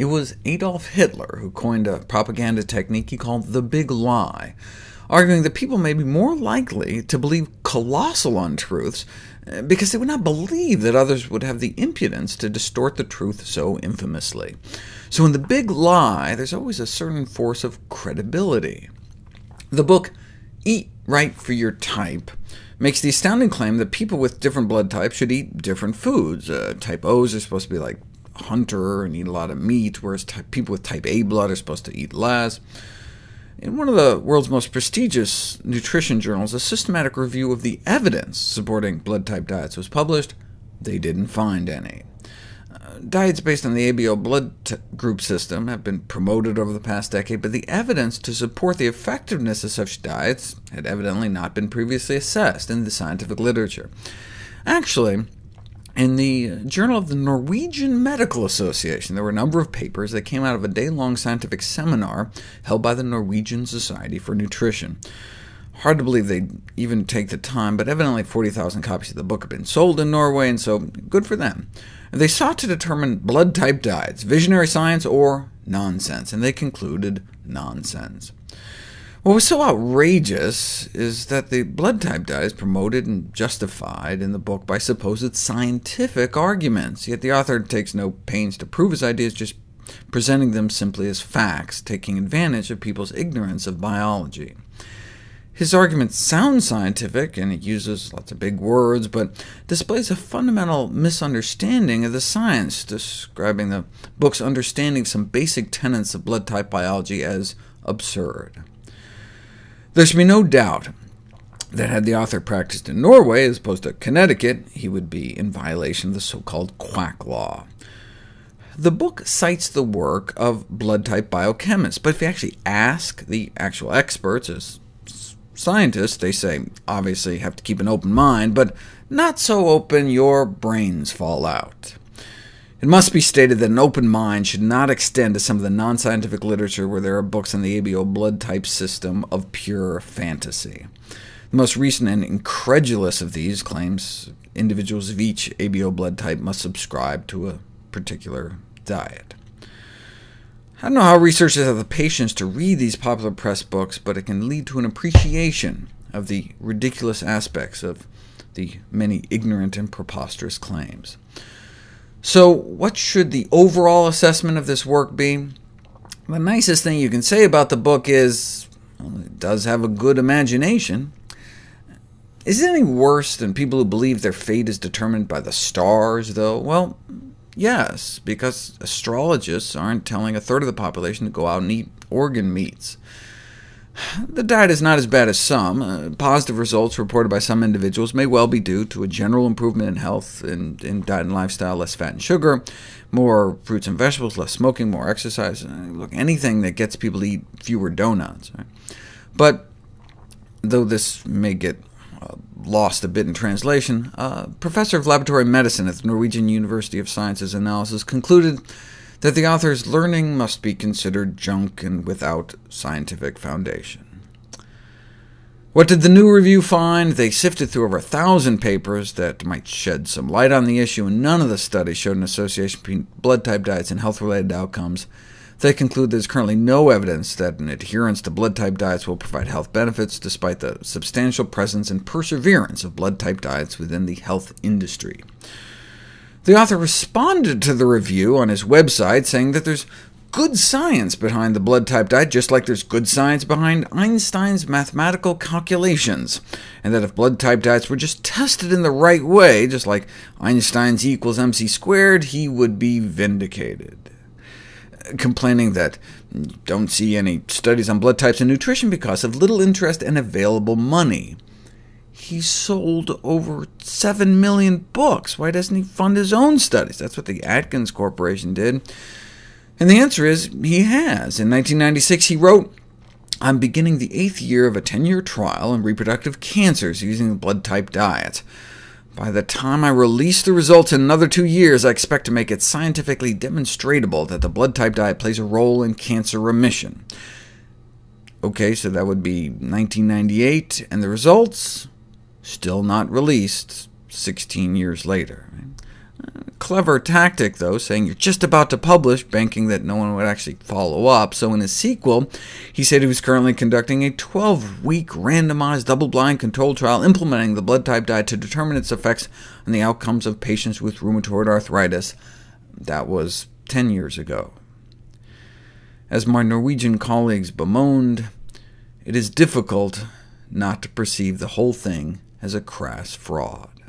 It was Adolf Hitler who coined a propaganda technique he called the big lie, arguing that people may be more likely to believe colossal untruths eh, because they would not believe that others would have the impudence to distort the truth so infamously. So in the big lie, there's always a certain force of credibility. The book Eat Right for Your Type makes the astounding claim that people with different blood types should eat different foods. Uh, type Os are supposed to be like hunter and eat a lot of meat, whereas people with type A blood are supposed to eat less. In one of the world's most prestigious nutrition journals, a systematic review of the evidence supporting blood-type diets was published. They didn't find any. Uh, diets based on the ABO blood group system have been promoted over the past decade, but the evidence to support the effectiveness of such diets had evidently not been previously assessed in the scientific literature. Actually, in the Journal of the Norwegian Medical Association, there were a number of papers that came out of a day-long scientific seminar held by the Norwegian Society for Nutrition. Hard to believe they'd even take the time, but evidently 40,000 copies of the book have been sold in Norway, and so good for them. They sought to determine blood-type diets, visionary science or nonsense, and they concluded nonsense. What was so outrageous is that the blood type diet is promoted and justified in the book by supposed scientific arguments, yet the author takes no pains to prove his ideas, just presenting them simply as facts, taking advantage of people's ignorance of biology. His arguments sound scientific, and he uses lots of big words, but displays a fundamental misunderstanding of the science, describing the book's understanding some basic tenets of blood type biology as absurd. There should be no doubt that had the author practiced in Norway as opposed to Connecticut, he would be in violation of the so-called quack law. The book cites the work of blood-type biochemists, but if you actually ask the actual experts, as scientists, they say, obviously have to keep an open mind, but not so open your brains fall out. It must be stated that an open mind should not extend to some of the non-scientific literature where there are books on the ABO blood type system of pure fantasy. The most recent and incredulous of these claims individuals of each ABO blood type must subscribe to a particular diet. I don't know how researchers have the patience to read these popular press books, but it can lead to an appreciation of the ridiculous aspects of the many ignorant and preposterous claims. So what should the overall assessment of this work be? The nicest thing you can say about the book is, well, it does have a good imagination. Is it any worse than people who believe their fate is determined by the stars, though? Well, yes, because astrologists aren't telling a third of the population to go out and eat organ meats. The diet is not as bad as some. Uh, positive results reported by some individuals may well be due to a general improvement in health in, in diet and lifestyle, less fat and sugar, more fruits and vegetables, less smoking, more exercise. Uh, look, anything that gets people to eat fewer donuts. Right? But though this may get uh, lost a bit in translation, uh, professor of laboratory medicine at the Norwegian University of Sciences Analysis concluded that the author's learning must be considered junk and without scientific foundation. What did the new review find? They sifted through over a thousand papers that might shed some light on the issue, and none of the studies showed an association between blood-type diets and health-related outcomes. They conclude there's currently no evidence that an adherence to blood-type diets will provide health benefits, despite the substantial presence and perseverance of blood-type diets within the health industry. The author responded to the review on his website, saying that there's good science behind the blood type diet, just like there's good science behind Einstein's mathematical calculations, and that if blood type diets were just tested in the right way, just like Einstein's E equals mc squared, he would be vindicated. Complaining that don't see any studies on blood types and nutrition because of little interest and available money. He sold over 7 million books. Why doesn't he fund his own studies? That's what the Atkins Corporation did. And the answer is he has. In 1996, he wrote, I'm beginning the eighth year of a 10-year trial in reproductive cancers using the blood-type diet. By the time I release the results in another two years, I expect to make it scientifically demonstrable that the blood-type diet plays a role in cancer remission. OK, so that would be 1998, and the results? Still not released 16 years later. Clever tactic, though, saying you're just about to publish, banking that no one would actually follow up. So in his sequel, he said he was currently conducting a 12-week randomized double-blind controlled trial implementing the blood type diet to determine its effects on the outcomes of patients with rheumatoid arthritis. That was 10 years ago. As my Norwegian colleagues bemoaned, it is difficult not to perceive the whole thing as a crass fraud.